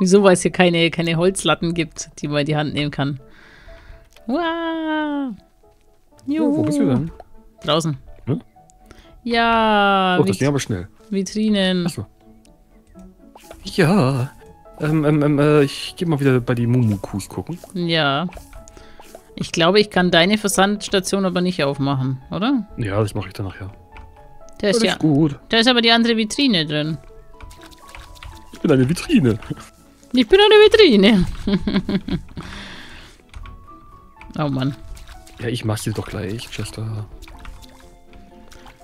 Wieso, weil es hier keine, keine Holzlatten gibt, die man in die Hand nehmen kann. Wow. Oh, wo bist du denn? Draußen. Hm? Ja, Oh, das ging aber schnell. Vitrinen. Achso. Ja. Ähm, ähm, ähm, äh, ich gehe mal wieder bei die Mumukus gucken. Ja. Ich glaube, ich kann deine Versandstation aber nicht aufmachen, oder? Ja, das mache ich dann nachher. Da ist, ja, gut. da ist aber die andere Vitrine drin. Ich bin eine Vitrine. Ich bin eine Vitrine. oh Mann. Ja, ich mach sie doch gleich, Chester.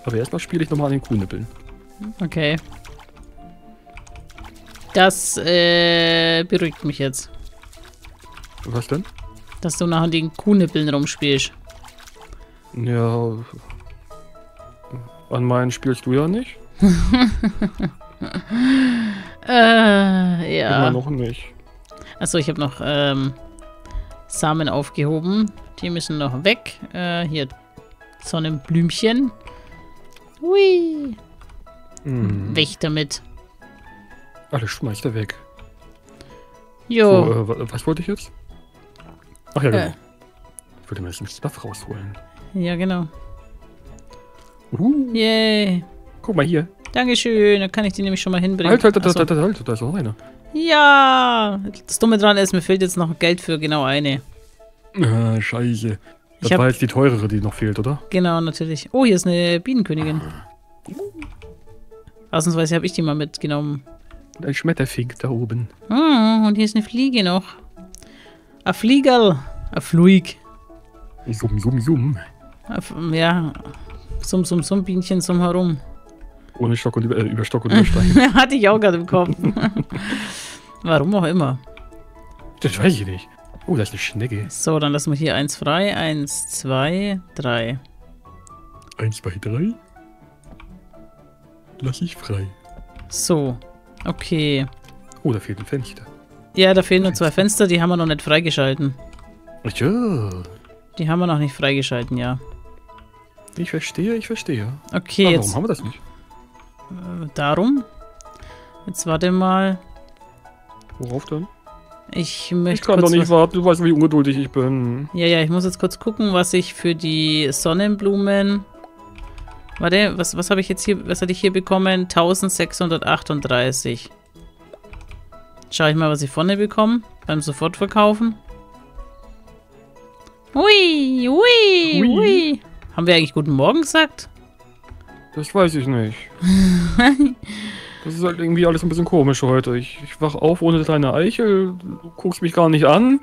Aber erstmal spiele ich nochmal an den Kuhnippeln. Okay. Das äh, beruhigt mich jetzt, Was denn? dass du nach den Kuhnippeln rumspielst. Ja. An meinen spielst du ja nicht. Äh, Immer ja. noch nicht. Achso, ich habe noch ähm, Samen aufgehoben. Die müssen noch weg. Äh, hier Sonnenblümchen. Hui. Hm. Weg damit. Alles schmeißt er weg. Jo. So, äh, wa- was wollte ich jetzt? Ach ja, genau. Äh. Ich wollte mir jetzt einen Stuff rausholen. Ja, genau. Uh, Yay. guck mal hier. Dankeschön. Dann kann ich die nämlich schon mal hinbringen. Halt, halt, halt, Achso. halt, halt, halt, da ist noch einer. Ja. Das Dumme dran ist, mir fehlt jetzt noch Geld für genau eine. Ah, scheiße. Das hab- war jetzt die teurere, die noch fehlt, oder? Genau, natürlich. Oh, hier ist eine Bienenkönigin. Ausnahmsweise habe ich die mal mitgenommen. Und ein Schmetterfink da oben. Ah, und hier ist eine Fliege noch. Ein Fliegerl. Ein Fluig. Summ, summ, summ. Ja. Summ, summ, summ, Bienchen, summ herum. Ohne Stock und über, äh, über Stock und über Stein. Hatte ich auch gerade im Kopf. Warum auch immer. das weiß ich nicht. Oh, da ist eine Schnecke. So, dann lassen wir hier eins frei. Eins, zwei, drei. Eins, zwei, drei. Lass ich frei. So. Okay. Oh, da fehlt ein Fenster. Ja, da fehlen nur zwei Fenster, die haben wir noch nicht freigeschalten. Ach ja. Die haben wir noch nicht freigeschalten, ja. Ich verstehe, ich verstehe. Okay, Ah, jetzt warum haben wir das nicht? Äh, darum. Jetzt warte mal. Worauf dann? Ich Ich möchte kann kurz doch nicht warten, du weißt, wie ungeduldig ich bin. Ja, ja, ich muss jetzt kurz gucken, was ich für die Sonnenblumen. Warte, was, was habe ich jetzt hier, was hatte ich hier bekommen? 1638. Schau ich mal, was ich vorne bekomme. Beim Sofortverkaufen. Hui, Hui. hui. Haben wir eigentlich guten Morgen gesagt? Das weiß ich nicht. Das ist halt irgendwie alles ein bisschen komisch heute. Ich, ich wach auf ohne deine Eichel, du guckst mich gar nicht an.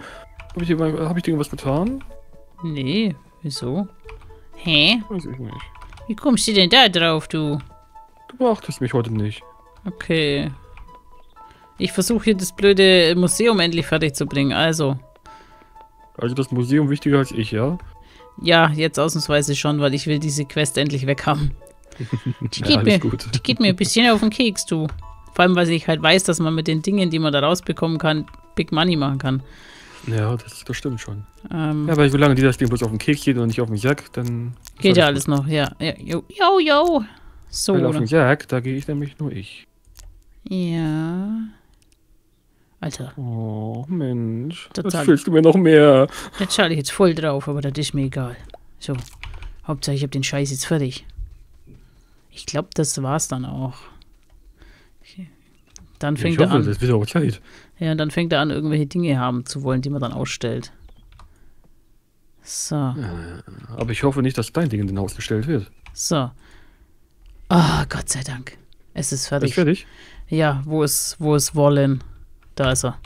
Hab ich, dir, hab ich dir irgendwas getan? Nee, wieso? Hä? Weiß ich nicht. Wie kommst du denn da drauf, du? Du beachtest mich heute nicht. Okay. Ich versuche hier das blöde Museum endlich fertig zu bringen. Also, Also das Museum wichtiger als ich, ja? ja, jetzt ausnahmsweise schon, weil ich will diese Quest endlich weg haben. Die Ja, geht, alles mir, gut. die geht mir ein bisschen auf den Keks, du. Vor allem, weil ich halt weiß, dass man mit den Dingen, die man da rausbekommen kann, Big Money machen kann. Ja, das, das stimmt schon. Ähm, Ja, aber solange dir das Ding bloß auf den Keks geht und nicht auf den Sack, dann... geht ja alles alles noch, ja. ja jo, jo, jo. So. Weil auf den Sack, da gehe ich nämlich nur ich. Ja. Alter, Oh, Mensch. Total. Was willst du mir noch mehr? da zahle ich jetzt voll drauf, aber das ist mir egal. So. Hauptsache, ich habe den Scheiß jetzt fertig. Ich glaube, das war's dann auch. Okay. Dann Ja, fängt ich er hoffe, an. das wird auch Zeit. Ja, dann fängt er an, irgendwelche Dinge haben zu wollen, die man dann ausstellt. So, Aber ich hoffe nicht, dass dein Ding in den Haus gestellt wird. so. Ah, Gott sei Dank. Es ist Ist fertig. fertig? Ja, wo ist, wo ist Wollen? Da ist er.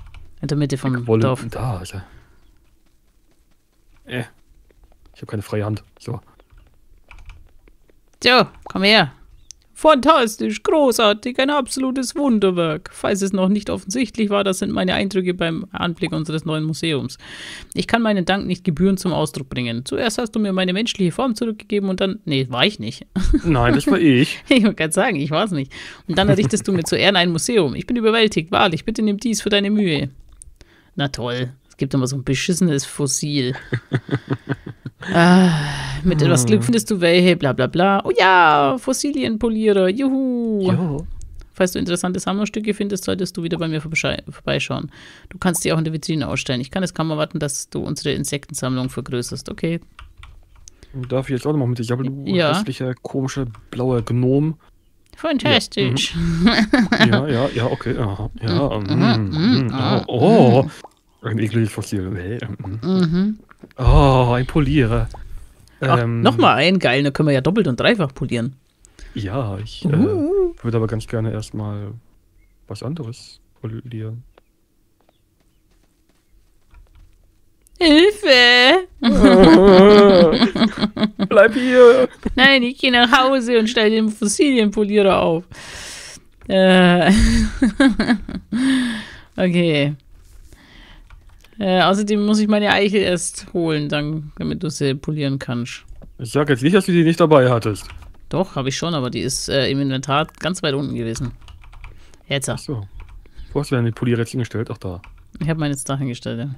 In der Mitte vom Wolle, Dorf. da ist er. Äh. Ich habe keine freie Hand. So. So, komm her. Fantastisch, großartig, ein absolutes Wunderwerk. Falls es noch nicht offensichtlich war, das sind meine Eindrücke beim Anblick unseres neuen Museums. Ich kann meinen Dank nicht gebührend zum Ausdruck bringen. Zuerst hast du mir meine menschliche Form zurückgegeben und dann. Nee, war ich nicht. Nein, das war ich. Ich wollte gerade sagen, ich war's nicht. Und dann errichtest du mir zu Ehren ein Museum. Ich bin überwältigt, wahrlich. Bitte nimm dies für deine Mühe. Na toll. Es gibt immer so ein beschissenes Fossil. ah, mit etwas Glück findest du welche, bla bla bla. Oh ja, Fossilienpolierer, juhu. Ja. Falls du interessante Sammlerstücke findest, solltest du wieder bei mir vorbeischa- vorbeischauen. Du kannst die auch in der Vitrine ausstellen. Ich kann es kaum erwarten, dass du unsere Insektensammlung vergrößerst. Okay. Darf ich jetzt auch noch mit dir jabbeln, du Ja. hässlicher, komischer, blauer Gnom? Fantastisch. Ja, ja, ja, okay. Aha, ja, Mhm, mm, mhm, mm, oh, oh, ein ekliges Fossil. Nee, mm. Mhm. Oh, ein Polierer. Ähm, nochmal ein, geil. Dann können wir ja doppelt und dreifach polieren. Ja, ich äh, Uh. würde aber ganz gerne erstmal was anderes polieren. Hilfe! Bleib hier! Nein, ich gehe nach Hause und stelle den Fossilienpolierer auf. Äh. okay. Äh, außerdem muss ich meine Eichel erst holen, dann, damit du sie polieren kannst. Ich sag jetzt nicht, dass du die nicht dabei hattest. Doch, habe ich schon, aber die ist äh, im Inventar ganz weit unten gewesen. Jetzt. Ach so. Wo hast du denn den Polierer jetzt hingestellt? Ach da. Ich habe meine jetzt da hingestellt. Ja.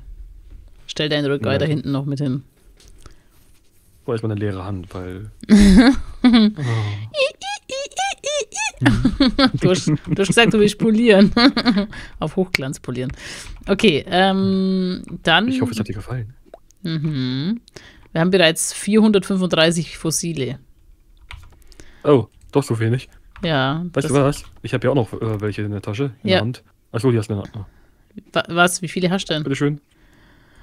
Stell deinen Rückgrat Ja. da hinten noch mit hin. Wo ist meine leere Hand? Weil. Du hast, du hast gesagt, du willst polieren. Auf Hochglanz polieren. Okay, ähm, dann. Ich hoffe, es hat dir gefallen. Mhm. Wir haben bereits 435 Fossile. Oh, doch so wenig. Ja. Weißt du was? Ich habe ja auch noch äh, welche in der Tasche, in Ja. der Hand. Achso, die hast du in der Hand. wa- Was? Wie viele hast du denn? Bitteschön.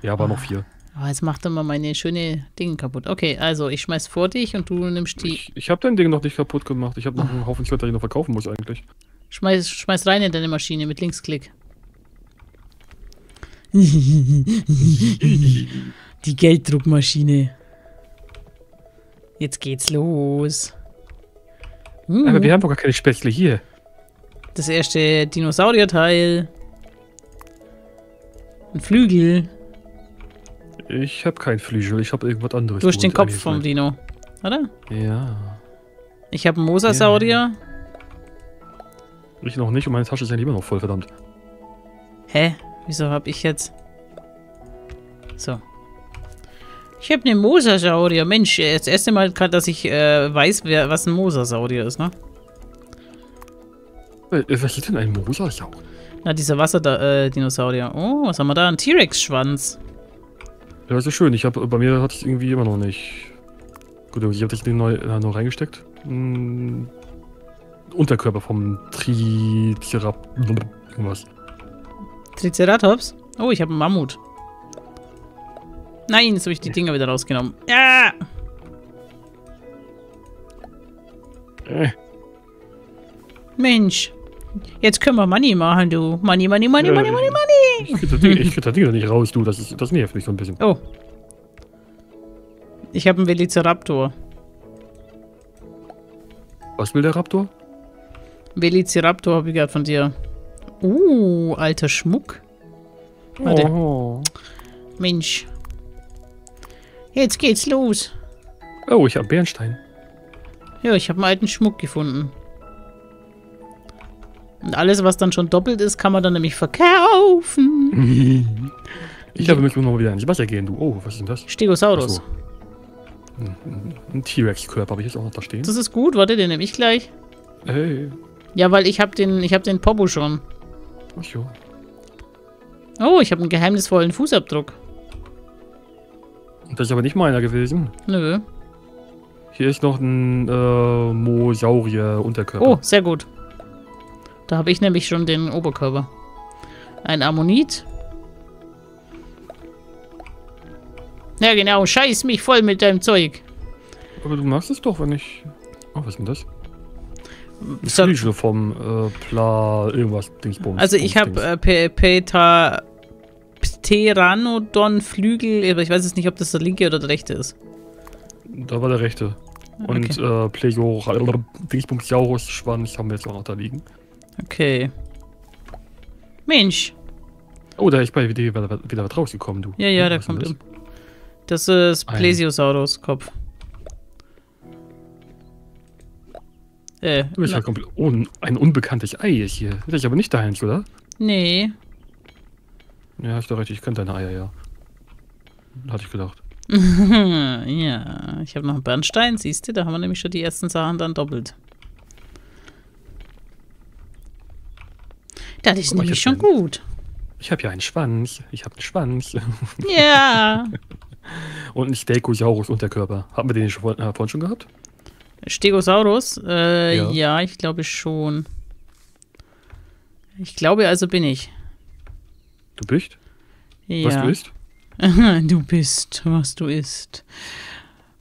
Ja, aber noch vier. Oh, jetzt macht er mal meine schöne Dinge kaputt. Okay, also ich schmeiß vor dich und du nimmst die. Ich, ich habe dein Ding noch nicht kaputt gemacht. Ich habe noch einen Haufen Zeug, den ich noch verkaufen muss eigentlich. Schmeiß, schmeiß rein in deine Maschine mit Linksklick. Die Gelddruckmaschine. Jetzt geht's los. Uh, Aber wir haben doch gar keine Spätzle hier. das erste Dinosaurierteil. Ein Flügel. Ich habe kein Flügel, ich habe irgendwas anderes. Du hast den Kopf vom. Dino. Oder? Ja. Ich habe einen Mosasaurier. Ich noch nicht und meine Tasche ist ja immer noch voll, verdammt. Hä? Wieso hab ich jetzt. So. Ich habe einen Mosasaurier. Mensch, äh, das erste Mal gerade, dass ich äh, weiß, wer, was ein Mosasaurier ist, ne? Äh, was ist denn ein Mosasaur? Na, dieser Wasserdinosaurier. Oh, was haben wir da? Ein T-Rex-Schwanz. Ja, ist schön. Ich habe bei mir hat es irgendwie immer noch nicht. Gut, ich habe das Ding neu, äh, neu reingesteckt. Hm, Unterkörper vom Tricerap. Irgendwas. Triceratops? Oh, ich habe einen Mammut. Nein, jetzt habe ich die Dinger wieder rausgenommen. Ja! Äh, Mensch. Jetzt können wir Money machen, du. Money, money, money, Ja, money, money, money. Ich krieg das Ding, ich krieg das Ding da nicht raus, du. Das, ist, das nervt mich so ein bisschen. Oh. Ich habe einen Velociraptor. Was will der Raptor? Velociraptor habe ich gerade von dir. Uh, alter Schmuck. Warte. Oh. Mensch. Jetzt geht's los. oh, ich habe Bernstein. Ja, ich habe einen alten Schmuck gefunden. Und alles, was dann schon doppelt ist, kann man dann nämlich verkaufen. Ich habe mich noch wieder ins Wasser gehen, du. Oh, was ist denn das? Stegosaurus. Ach Ein, T-Rex-Körper habe ich jetzt auch noch da stehen. Das ist gut, warte, den nehme ich gleich. Hey. Ja, weil ich habe den, ich habe den Popo schon. Ach so. Oh, ich habe einen geheimnisvollen Fußabdruck. Das ist aber nicht meiner gewesen. Nö. Hier ist noch ein äh, Mosaurier-Unterkörper. Oh, sehr gut. Da habe ich nämlich schon den Oberkörper. Ein Ammonit. Ja, genau. Scheiß mich voll mit deinem Zeug. Aber du machst es doch, wenn ich. Oh, was ist denn das? Ein So, Flügel vom äh, Pla. irgendwas Dingsbums. also ich habe äh, Pe- Peta Pteranodon Flügel, aber ich weiß jetzt nicht, ob das der linke oder der rechte ist. Da war der rechte. Und äh, Pleo. Dingsbumsaurus Schwanz haben wir jetzt auch noch da liegen. Okay. Mensch. Oh, da ist bei wieder, wieder, wieder was rausgekommen, du. Ja, ja, Hm, denn kommt das? im. Das ist Plesiosaurus Kopf. Äh, Du bist halt komplett. Oh, ein- unbekanntes Ei hier. Das ist aber nicht deins, oder? nee. Ja, hast du recht, ich könnte deine Eier, ja. Hatte ich gedacht. ja, ich habe noch einen Bernstein, siehst du, da haben wir nämlich schon die ersten Sachen dann doppelt. Das ist ich nämlich schon keinen. gut. Ich habe ja einen Schwanz. Ich habe einen Schwanz. Ja. Und einen Stegosaurus-Unterkörper. Haben wir den schon, äh, vorhin schon gehabt? Stegosaurus? Äh, Ja. ja. ich glaube schon. Ich glaube, also bin ich. Du bist? Ja. Was du isst? du bist, was du isst.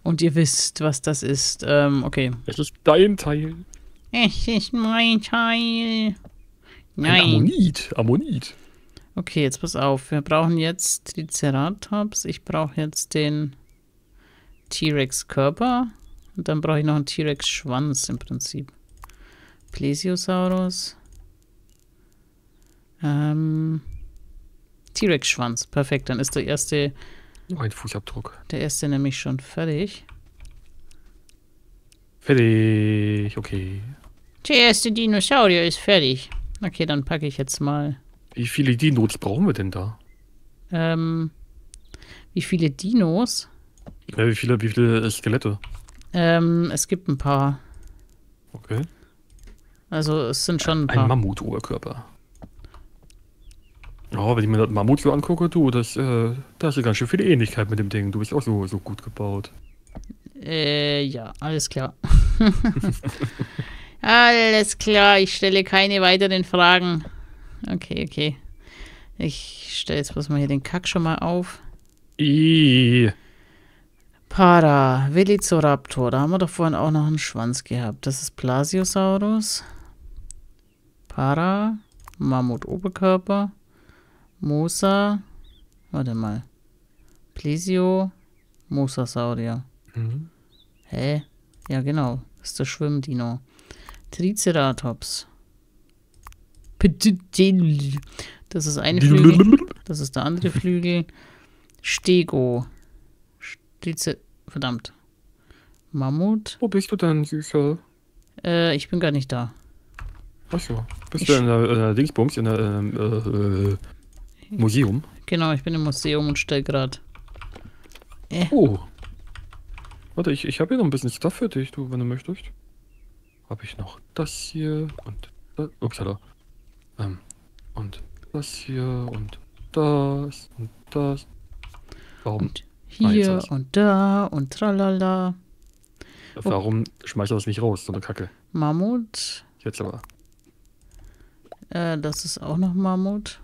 Und ihr wisst, was das ist. Ähm, okay. Es ist dein Teil. Es ist mein Teil. Ein Nein. Ammonit. Ammonit. Okay, jetzt pass auf. Wir brauchen jetzt Triceratops. Ich brauche jetzt den T-Rex-Körper. Und dann brauche ich noch einen T-Rex-Schwanz im Prinzip. Plesiosaurus. Ähm, T-Rex-Schwanz. Perfekt. Dann ist der erste, Noch ein Fußabdruck. der erste nämlich schon fertig. Fertig. Okay. Der erste Dinosaurier ist fertig. Okay, dann packe ich jetzt mal. Wie viele Dinos brauchen wir denn da? Ähm, wie viele Dinos? Ja, wie viele, wie viele Skelette? Ähm, es gibt ein paar. Okay. Also es sind schon ein Ein paar. Mammut-Oberkörper. Ja, wenn ich mir das Mammut so angucke, du, das, äh, da ist ja ganz schön viele Ähnlichkeit mit dem Ding. Du bist auch so, so gut gebaut. Äh, ja, alles klar. alles klar, ich stelle keine weiteren Fragen. Okay, okay. Ich stelle jetzt bloß mal hier den Kack schon mal auf. Ih, Para, Velociraptor, da haben wir doch vorhin auch noch einen Schwanz gehabt. Das ist Plasiosaurus. Para, Mammut-Oberkörper. Mosa, warte mal. Plesio, Mosasaurier. Mhm. Hä? Ja, genau. Das ist der Schwimmdino. Triceratops. Das ist ein Flügel. Das ist der andere Flügel. Stego. Tricer Verdammt. Mammut. Wo bist du denn, Süßer? Äh, ich bin gar nicht da. Achso. Bist Ich- du in der, in der Dingsbums, in der ähm, äh, äh, Museum? Genau, ich bin im Museum und stell grad. Oh. Warte, ich, ich habe hier noch ein bisschen Stuff für dich, du, wenn du möchtest. Habe ich noch das hier und das. Upsala. Ähm, und das hier und das und das. Warum, Und Ah, hier ich's. und da und tralala. warum schmeißt er das nicht raus, so eine Kacke? Mammut. Jetzt aber. Äh, das ist auch noch Mammut.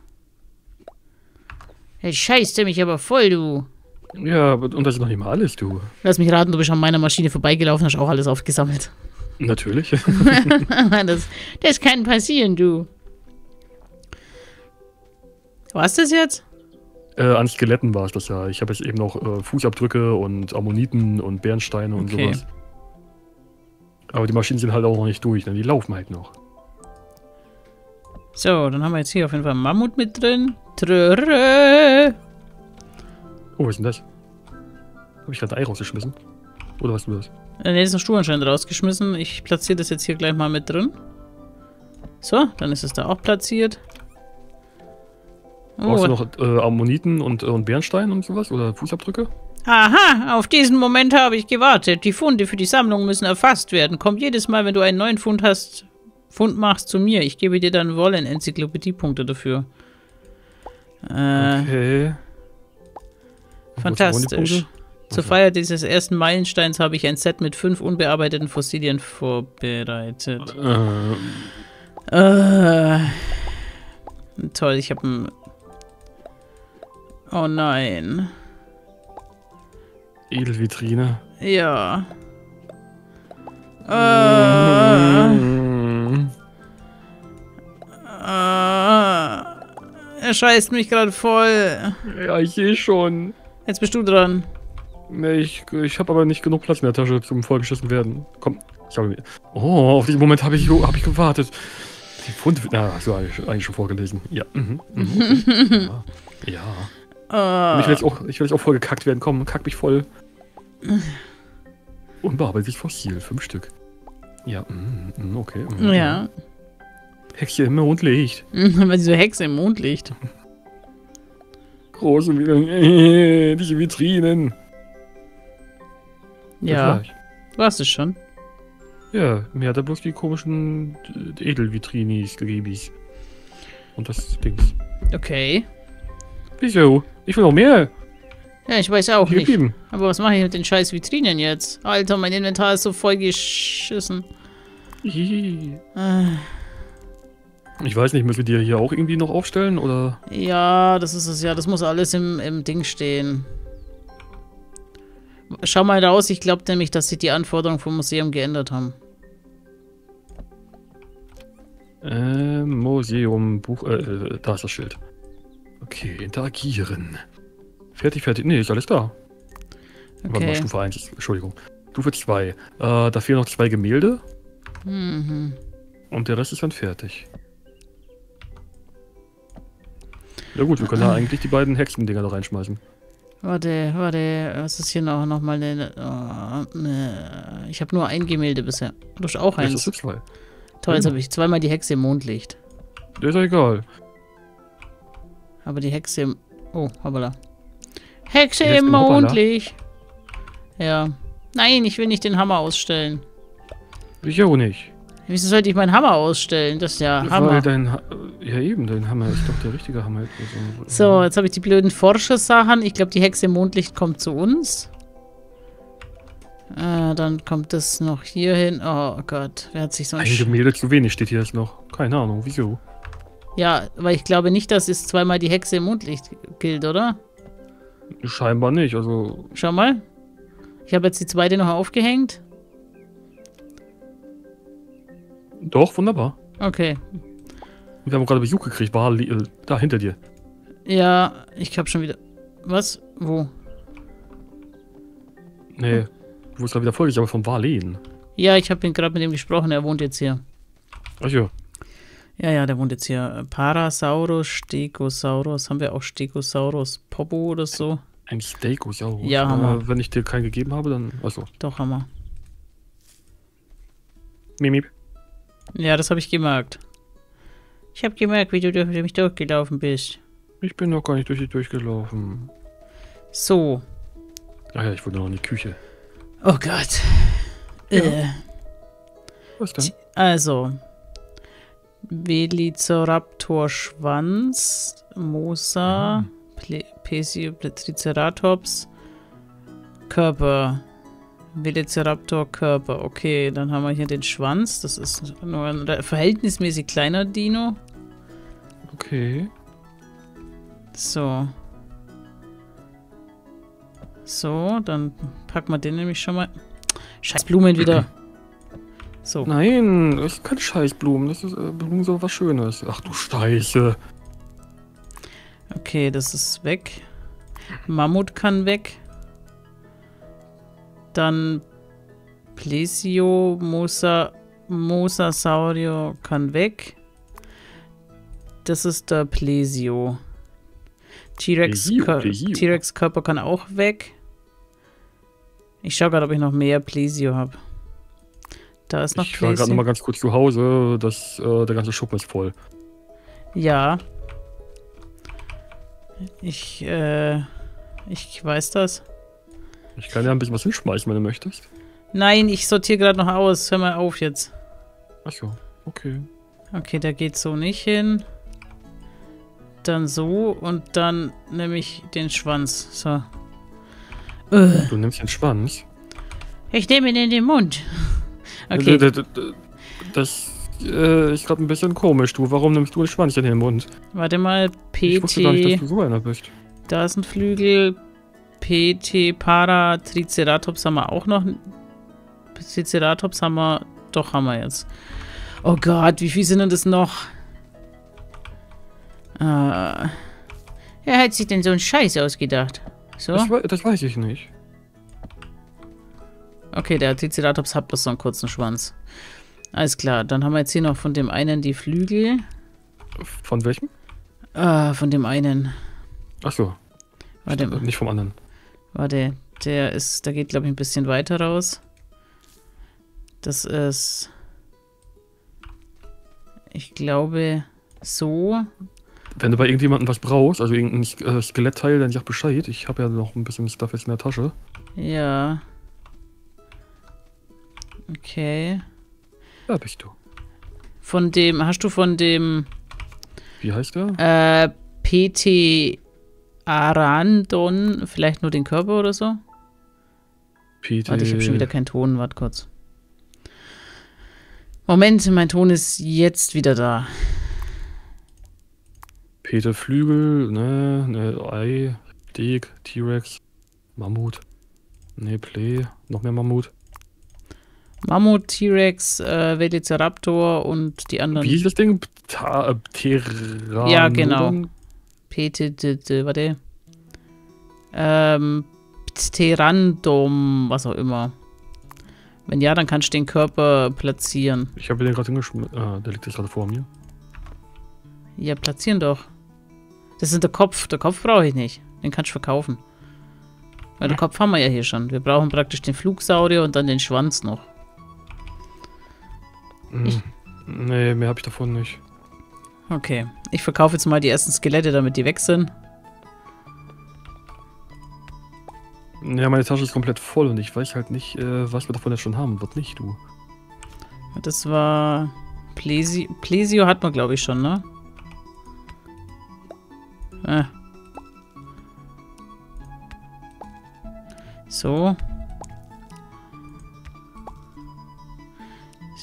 Hey, scheiße mich aber voll, du. Ja, und das ist noch nicht mal alles, du. Lass mich raten, du bist an meiner Maschine vorbeigelaufen, hast auch alles aufgesammelt. Natürlich. das, das kann passieren, du. Was das jetzt? äh, an Skeletten war es das ja. Ich habe jetzt eben noch äh, Fußabdrücke und Ammoniten und Bernsteine und Okay. sowas. Aber die Maschinen sind halt auch noch nicht durch, ne? die laufen halt noch. So, dann haben wir jetzt hier auf jeden Fall Mammut mit drin. Trörö. Oh, was ist denn das? Habe ich gerade ein Ei rausgeschmissen? Oder was du das? Äh, Ne, ist ein Stuhl anscheinend rausgeschmissen. Ich platziere das jetzt hier gleich mal mit drin. So, dann ist es da auch platziert. Brauchst Oh, du noch äh, Ammoniten und, äh, und Bernstein und sowas? Oder Fußabdrücke? aha, auf diesen Moment habe ich gewartet. Die Funde für die Sammlung müssen erfasst werden. Komm jedes Mal, wenn du einen neuen Fund hast, Fund machst zu mir. Ich gebe dir dann Wollen-Enzyklopädie-Punkte dafür. Äh, Okay. Fantastisch. Zur Feier dieses ersten Meilensteins habe ich ein Set mit fünf unbearbeiteten Fossilien vorbereitet. Äh, Äh, toll, ich habe ein. Oh nein. Edelvitrine. Ja. Äh, Mm. äh, er scheißt mich gerade voll. Ja, ich sehe schon. Jetzt bist du dran. Ich, ich habe aber nicht genug Platz in der Tasche zum vollgeschissen werden. Komm, ich habe Oh, auf diesen Moment habe ich, hab ich gewartet. Die Funde. Na, so habe ich eigentlich schon vorgelesen. Ja. Mhm, mhm, ja. ja. Und ich will jetzt auch, ich will jetzt auch voll gekackt werden. Komm, kack mich voll. Unbearbeitetes Fossil, fünf Stück. Ja, mm, mm, okay. mm, ja. Hexe im Mondlicht. Weil diese Hexe im Mond liegt. Große diese Vitrinen. Ja, du hast es schon. Ja, mir hat er bloß die komischen äh, Edelvitrinis gegeben. Und das Dings. Okay. Wieso? Ich will noch mehr. Ja, ich weiß auch Hier nicht. geblieben. Aber was mache ich mit den scheiß Vitrinen jetzt? Alter, mein Inventar ist so voll geschissen. Äh, Ich weiß nicht, müssen wir die hier auch irgendwie noch aufstellen oder? ja, das ist es ja. Das muss alles im, im Ding stehen. Schau mal raus. Ich glaube nämlich, dass sie die Anforderungen vom Museum geändert haben. Äh, Museum, Buch, äh, äh, da ist das Schild. Okay, interagieren. Fertig, fertig. Nee, ist alles da. Warte mal, Okay. Stufe 1, ist- Entschuldigung. Stufe 2. Äh, da fehlen noch zwei Gemälde Mhm. und der Rest ist dann fertig. Ja gut, wir können da eigentlich die beiden Hexendinger da reinschmeißen. Warte, warte. Was ist hier noch? Noch mal eine. Oh, ne. Ich habe nur ein Gemälde bisher. Du hast auch eins. ist es zwei. Toll, jetzt Ja. habe ich zweimal die Hexe im Mondlicht. Der ist egal. Aber die Hexe im. Oh, hoppala. Hexe im? Mondlicht. Ja. Nein, ich will nicht den Hammer ausstellen. Ich auch nicht. Wieso sollte ich meinen Hammer ausstellen? Das ist ja Hammer. Dein ha ja eben, dein Hammer ist doch der richtige Hammer. So, jetzt habe ich die blöden Forschersachen. Ich glaube, die Hexe im Mondlicht kommt zu uns. Äh, dann kommt das noch hier hin. Oh Gott, wer hat sich so ein... Gemälde zu wenig steht hier jetzt noch. Keine Ahnung, wieso. ja, weil ich glaube nicht, dass es zweimal die Hexe im Mondlicht gilt, oder? Scheinbar nicht. Also, Schau mal. Ich habe jetzt die zweite noch aufgehängt. Doch, wunderbar. Okay. Wir haben gerade Besuch gekriegt. War da hinter dir. Ja, ich habe schon wieder... Was? Wo? Nee, du wurdest gerade wieder folglich, aber vom Warleen. Ja, ich habe gerade mit ihm gesprochen. Er wohnt jetzt hier. Ach ja. Ja, ja, der wohnt jetzt hier. Parasaurus, Stegosaurus. Haben wir auch Stegosaurus Popo oder so? Ein Stegosaurus. Ja, Hammer. Äh, wenn ich dir keinen gegeben habe, dann. Achso. Doch, Hammer. Mimip. Ja, das habe ich gemerkt. Ich habe gemerkt, wie du durch mich durchgelaufen bist. Ich bin noch gar nicht durch dich durchgelaufen. So. Ach ja, ich wollte noch in die Küche. Oh Gott. Ja. Äh, Was denn? also. Velociraptor Schwanz, Mosa, Ple- Pesio, Triceratops, Körper. Velociraptor Körper. Okay, dann haben wir hier den Schwanz. Das ist nur ein verhältnismäßig kleiner Dino. Okay. So. So, dann packen wir den nämlich schon mal. Scheiß Blumen wieder. So. Nein, das ist keine Scheißblumen. Das ist äh, Blumen so was Schönes. Ach du Scheiße. Okay, das ist weg. Mammut kann weg. Dann Plesio, Mosa, Mosasaurio kann weg. Das ist der Plesio. T-Rex Plesio, Kör- Plesio. T-Rex Körper kann auch weg. Ich schaue gerade, ob ich noch mehr Plesio habe. Da ist noch Ich war gerade noch Plesio. mal ganz kurz zu Hause. Das, äh, der ganze Schuppen ist voll. Ja. Ich, äh, ich weiß das. Ich kann ja ein bisschen was hinschmeißen, wenn du möchtest. Nein, ich sortiere gerade noch aus. Hör mal auf jetzt. Achso, okay. Okay, der geht so nicht hin. Dann so und dann nehme ich den Schwanz. So. Äh, Du nimmst den Schwanz. ich nehme ihn in den Mund. Okay. Das äh, ist gerade ein bisschen komisch, du. Warum nimmst du den Schwanz in den Mund? Warte mal. Ich wusste gar nicht, dass PT. du so einer bist. Da ist ein Flügel. PT Para Triceratops haben wir auch noch. Triceratops haben wir. Doch, haben wir jetzt. Oh Gott, wie viel sind denn das noch? Äh, wer hat sich denn so einen Scheiß ausgedacht? So? Das, wei- das weiß ich nicht. Okay, der Triceratops hat bloß so einen kurzen Schwanz. Alles klar, dann haben wir jetzt hier noch von dem einen die Flügel. Von welchem? Ah, von dem einen. Achso, Warte, nicht vom anderen. Warte. Der ist, der geht, glaube ich, ein bisschen weiter raus. Das ist. Ich glaube, so. Wenn du bei irgendjemandem was brauchst, also irgendein äh, Skelettteil, dann sag Bescheid. Ich habe ja noch ein bisschen Stuff jetzt in der Tasche. Ja. Okay. Da bist du. Von dem, hast du von dem Wie heißt der? Äh, PT Arandon, vielleicht nur den Körper oder so? PT. Warte, ich habe schon wieder keinen Ton, warte kurz. Moment, mein Ton ist jetzt wieder da. Peter Flügel, ne, ne, Ei, Deg, T-Rex, Mammut. Ne, Play, noch mehr Mammut. Mammut, T-Rex, äh, Velociraptor und die anderen. Wie hieß das Ding? Ta äh, Terranodon? Ja, genau. PT, warte. Ähm, Pterandom, was auch immer. Wenn ja, dann kannst du den Körper platzieren. Ich habe den gerade hingeschmissen. Ah, der liegt jetzt gerade vor mir. Ja, platzieren doch. Das ist der Kopf. Der Kopf brauche ich nicht. Den kannst du verkaufen. Weil den Kopf haben wir ja hier schon. Wir brauchen praktisch den Flugsaurier und dann den Schwanz noch. Ich- Hm. Nee, mehr habe ich davon nicht. Okay. Ich verkaufe jetzt mal die ersten Skelette, damit die weg sind. Ja, meine Tasche ist komplett voll und ich weiß halt nicht, äh, was wir davon jetzt schon haben und was nicht, du. Das war. Plesio, Plesio hat man, glaube ich, schon, ne? Ah. So.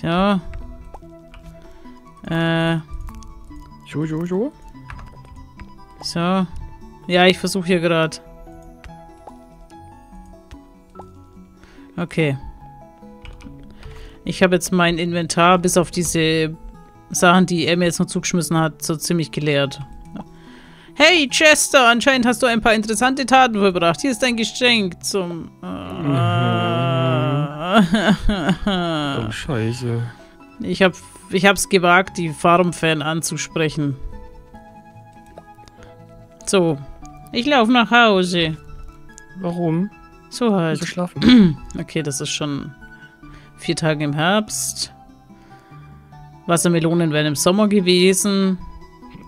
So. Jo, jo, jo. so. Ja, ich versuche hier gerade. Okay. Ich habe jetzt mein Inventar bis auf diese Sachen, die er mir jetzt noch zugeschmissen hat, so ziemlich geleert. Hey Chester, anscheinend hast du ein paar interessante Taten verbracht. Hier ist dein Geschenk zum. Oh, scheiße. Ich hab, ich hab's gewagt, die Farm-Fan anzusprechen. So, ich laufe nach Hause. Warum? So Ich halt. geschlafen. Okay, das ist schon vier Tage im Herbst. Wassermelonen wären im Sommer gewesen.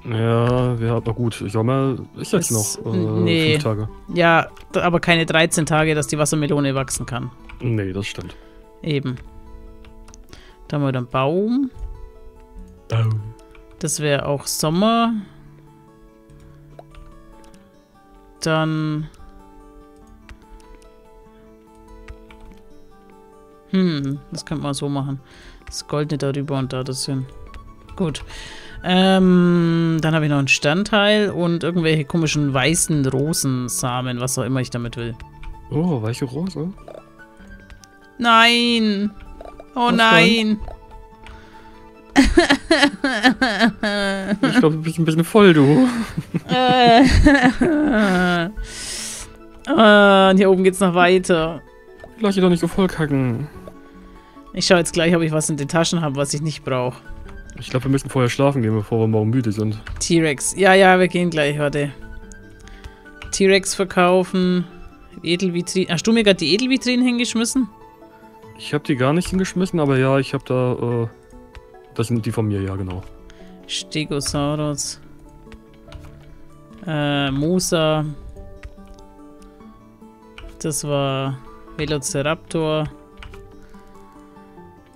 ja, wir haben noch gut. Sommer ist jetzt Ist- noch äh, nee. fünf Tage. Ja, aber keine 13 Tage, dass die Wassermelone wachsen kann. Nee, das stimmt. Eben. Da haben wir dann Baum. Das wäre auch Sommer. Dann. Hm, das könnte man so machen. Das Goldene darüber und da das hin. Gut. Ähm, dann habe ich noch ein Standteil und irgendwelche komischen weißen Rosensamen, was auch immer ich damit will. Oh, weiche Rose. Nein! Oh Was nein! Ich glaube, du bist ein bisschen voll, du. Äh. Und hier oben geht's noch weiter. Lass dich doch nicht so voll kacken. Ich schaue jetzt gleich, ob ich was in den Taschen habe, was ich nicht brauche. Ich glaube, wir müssen vorher schlafen gehen, bevor wir morgen müde sind. T-Rex. Ja, ja, wir gehen gleich, warte. T-Rex verkaufen. Edelvitrinen. Hast du mir gerade die Edelvitrinen hingeschmissen? Ich habe die gar nicht hingeschmissen, aber ja, ich habe da, äh, das sind die von mir, ja, genau. Stegosaurus. Äh, Musa. Das war Velociraptor.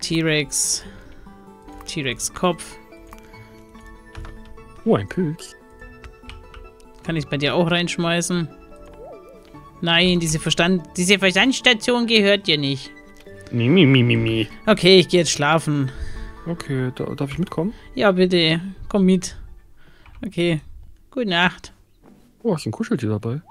T-Rex. T-Rex Kopf. Oh, ein Pilz. Kann ich bei dir auch reinschmeißen? Nein, diese Verstand, diese Verstandsstation gehört dir nicht. Mi, mi, mi, mi, mi. Okay, ich gehe jetzt schlafen. Okay, da, darf ich mitkommen? Ja, bitte, komm mit. Okay, gute Nacht. Oh, hast du ein Kuscheltier dabei?